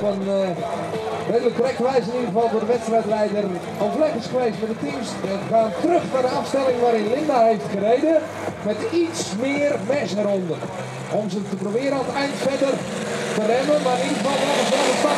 op een uh, redelijk correcte in ieder geval door de wedstrijdleider overleg is geweest met de teams. We gaan terug naar de afstelling waarin Linda heeft gereden met iets meer mes eronder. Om ze te proberen aan het eind verder te remmen, maar in ieder geval wel een.